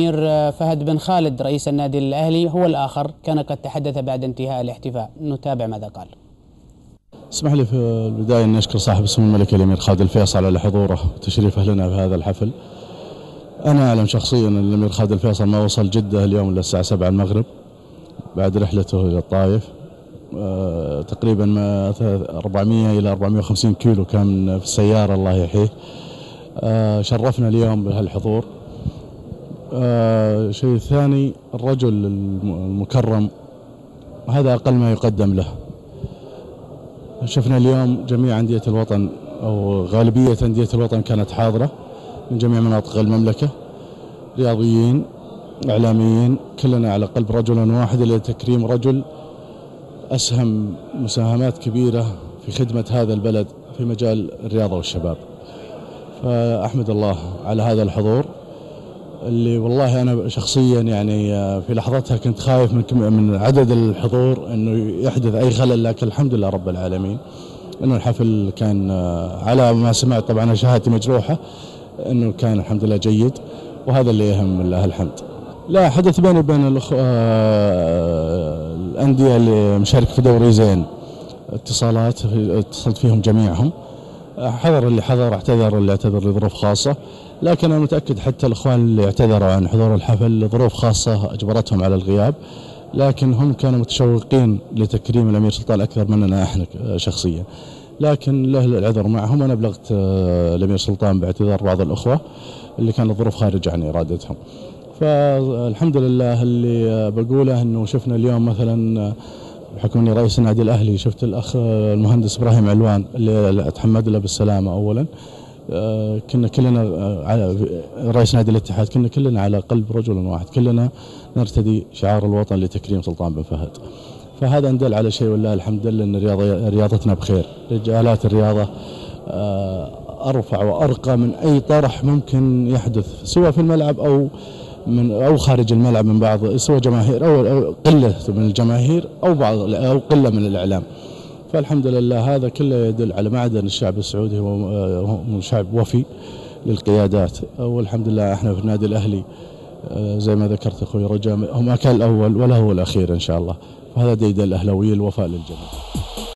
الأمير فهد بن خالد رئيس النادي الأهلي هو الآخر كان قد تحدث بعد انتهاء الاحتفاء. نتابع ماذا قال. اسمح لي في البداية أن أشكر صاحب السمو الملك الأمير خالد الفيصل على حضوره وتشريفه لنا في هذا الحفل. أنا أعلم شخصيا أن الأمير خالد الفيصل ما وصل جدة اليوم إلا الساعة 7 المغرب بعد رحلته إلى الطائف. أه تقريبا ما 400 إلى 450 كيلو كان في السيارة الله يحييه. أه شرفنا اليوم بهالحضور. آه شيء ثاني الرجل المكرم. هذا أقل ما يقدم له. شفنا اليوم جميع أندية الوطن أو غالبية أندية الوطن كانت حاضرة من جميع مناطق المملكة. رياضيين إعلاميين كلنا على قلب رجل واحد لتكريم رجل. أسهم مساهمات كبيرة في خدمة هذا البلد في مجال الرياضة والشباب. فأحمد الله على هذا الحضور. اللي والله أنا شخصيا يعني في لحظتها كنت خايف من من عدد الحضور إنه يحدث أي خلل لكن الحمد لله رب العالمين إنه الحفل كان على ما سمعت طبعا شهادتي مجروحة إنه كان الحمد لله جيد وهذا اللي يهم الله الحمد. لا حدث بيني وبين الأخوة الأندية اللي مشارك في دوري زين اتصالات اتصلت فيهم جميعهم حضر اللي حضر اعتذر اللي اعتذر لظروف خاصة. لكن أنا متأكد حتى الإخوان اللي اعتذروا عن حضور الحفل لظروف خاصة أجبرتهم على الغياب. لكن هم كانوا متشوقين لتكريم الأمير سلطان أكثر مننا إحنا شخصيا. لكن له العذر معهم أنا أبلغت الأمير سلطان باعتذار بعض الأخوة اللي كانت الظروف خارج عن إرادتهم. فالحمد لله اللي بقوله إنه شفنا اليوم مثلا بحكم اني رئيس النادي الأهلي. شفت الأخ المهندس إبراهيم علوان اللي أتحمد له بالسلامة اولا. كنا كلنا على رئيس نادي الاتحاد كنا كلنا على قلب رجل واحد. كلنا نرتدي شعار الوطن لتكريم سلطان بن فهد. فهذا ندل على شيء والله الحمد لله إن رياضتنا بخير. رجالات الرياضة أرفع وأرقى من أي طرح ممكن يحدث سواء في الملعب أو من أو خارج الملعب من بعض سواء جماهير أو قلة من الجماهير أو بعض أو قلة من الإعلام. فالحمد لله هذا كله يدل على معدن الشعب السعودي هو شعب وفي للقيادات. والحمد لله إحنا في النادي الأهلي زي ما ذكرت أخوي رجاء هو ما كان الأول ولا هو الأخير إن شاء الله. فهذا يدل الأهلاوية الوفاء للجميع.